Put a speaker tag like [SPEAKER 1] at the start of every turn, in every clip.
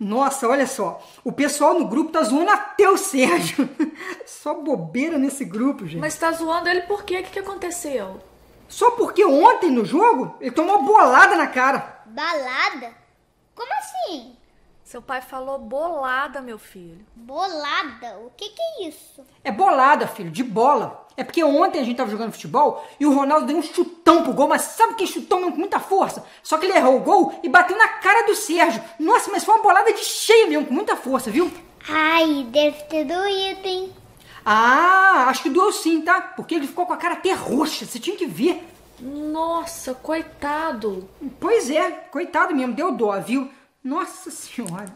[SPEAKER 1] Nossa, olha só. O pessoal no grupo tá zoando até o Sérgio. Só bobeira nesse grupo, gente.
[SPEAKER 2] Mas tá zoando ele por quê? O que, que aconteceu?
[SPEAKER 1] Só porque ontem no jogo ele tomou uma bolada na cara.
[SPEAKER 3] Balada? Como assim?
[SPEAKER 2] Seu pai falou bolada, meu filho.
[SPEAKER 3] Bolada? O que que é isso?
[SPEAKER 1] É bolada, filho, de bola. É porque ontem a gente tava jogando futebol e o Ronaldo deu um chutão pro gol, mas sabe que chutão mesmo com muita força? Só que ele errou o gol e bateu na cara do Sérgio. Nossa, mas foi uma bolada de cheia mesmo, com muita força, viu?
[SPEAKER 3] Ai, deve ter doído, hein?
[SPEAKER 1] Ah, acho que doeu sim, tá? Porque ele ficou com a cara até roxa, você tinha que ver.
[SPEAKER 2] Nossa, coitado.
[SPEAKER 1] Pois é, coitado mesmo, deu dó, viu? Nossa senhora.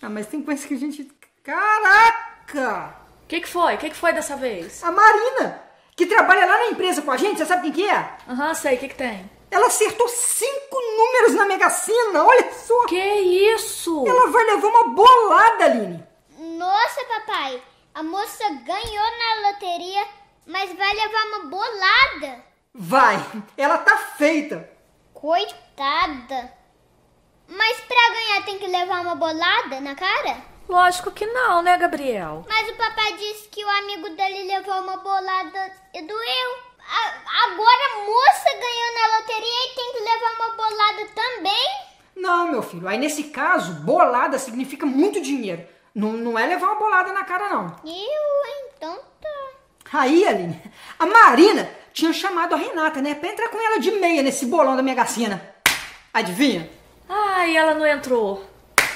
[SPEAKER 1] Ah, mas tem coisa que a gente. Caraca!
[SPEAKER 2] O que, que foi? O que, que foi dessa vez?
[SPEAKER 1] A Marina, que trabalha lá na empresa com a gente, você sabe quem que é?
[SPEAKER 2] Aham, sei. O que, que tem?
[SPEAKER 1] Ela acertou cinco números na Mega Sena, olha só!
[SPEAKER 2] Que isso?
[SPEAKER 1] Ela vai levar uma bolada, Aline!
[SPEAKER 3] Nossa, papai, a moça ganhou na loteria, mas vai levar uma bolada.
[SPEAKER 1] Vai, ela tá feita!
[SPEAKER 3] Coitada. Mas pra ganhar tem que levar uma bolada na cara?
[SPEAKER 2] Lógico que não, né, Gabriel?
[SPEAKER 3] Mas o papai disse que o amigo dele levou uma bolada e doeu. A- agora a moça ganhou na loteria e tem que levar uma bolada também?
[SPEAKER 1] Não, meu filho, aí nesse caso, bolada significa muito dinheiro. Não, não é levar uma bolada na cara, não.
[SPEAKER 3] Eu, então tá.
[SPEAKER 1] Aí, Aline, a Marina tinha chamado a Renata, né? Pra entrar com ela de meia nesse bolão da Mega Sena. Adivinha?
[SPEAKER 2] Ai, ela não entrou.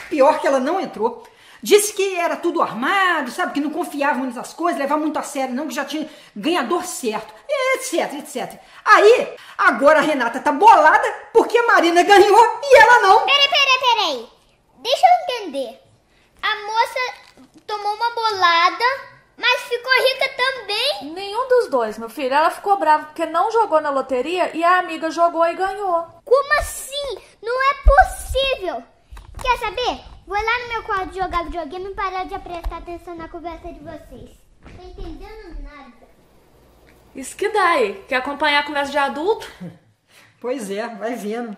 [SPEAKER 1] Pior que ela não entrou. Disse que era tudo armado, sabe? Que não confiava muito nessas coisas, levava muito a sério, não, que já tinha ganhador certo, etc, etc. Aí, agora a Renata tá bolada porque a Marina ganhou e ela não.
[SPEAKER 3] Peraí, peraí, peraí. Deixa eu entender. A moça tomou uma bolada, mas ficou rica também?
[SPEAKER 2] Nenhum dos dois, meu filho. Ela ficou brava porque não jogou na loteria e a amiga jogou e ganhou.
[SPEAKER 3] Como assim? Não é possível. Quer saber? Vou lá no meu quarto jogar videogame e parar de prestar atenção na conversa de vocês. Tá entendendo nada?
[SPEAKER 2] Isso que dá aí. Quer acompanhar a conversa de adulto?
[SPEAKER 1] Pois é, vai vendo.